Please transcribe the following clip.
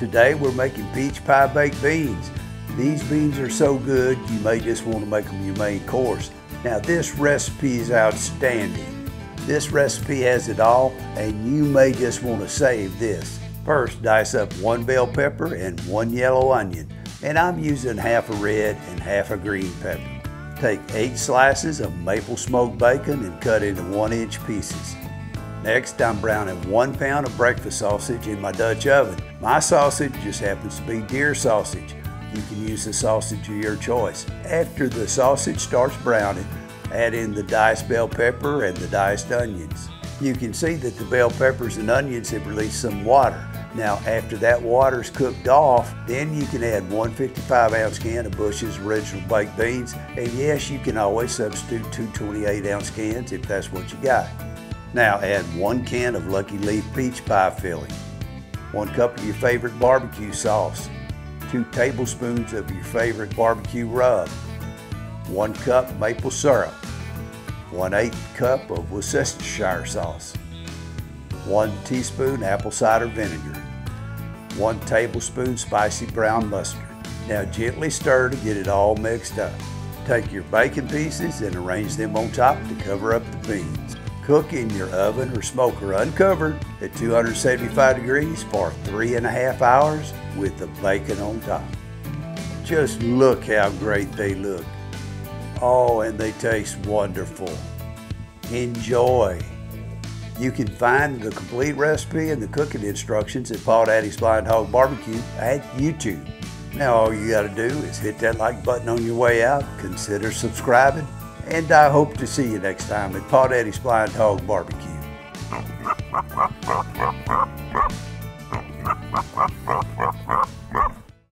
Today we're making peach pie baked beans. These beans are so good you may just want to make them your main course. Now this recipe is outstanding. This recipe has it all and you may just want to save this. First dice up one bell pepper and one yellow onion and I'm using half a red and half a green pepper. Take eight slices of maple smoked bacon and cut into one inch pieces. Next, I'm browning one pound of breakfast sausage in my Dutch oven. My sausage just happens to be deer sausage. You can use the sausage of your choice. After the sausage starts browning, add in the diced bell pepper and the diced onions. You can see that the bell peppers and onions have released some water. Now, after that water's cooked off, then you can add one 55 ounce can of Bush's Original Baked Beans. And yes, you can always substitute two 28 ounce cans if that's what you got. Now add one can of Lucky Leaf peach pie filling, one cup of your favorite barbecue sauce, two tablespoons of your favorite barbecue rub, one cup maple syrup, one eighth cup of Worcestershire sauce, one teaspoon apple cider vinegar, one tablespoon spicy brown mustard. Now gently stir to get it all mixed up. Take your bacon pieces and arrange them on top to cover up the beans. Cook in your oven or smoker uncovered at 275 degrees for three and a half hours with the bacon on top. Just look how great they look. Oh, and they taste wonderful. Enjoy. You can find the complete recipe and the cooking instructions at Paw Daddy's Blind Hog Barbecue at YouTube. Now all you got to do is hit that like button on your way out, consider subscribing, and I hope to see you next time at Paw Daddy's Blind Hog Barbecue.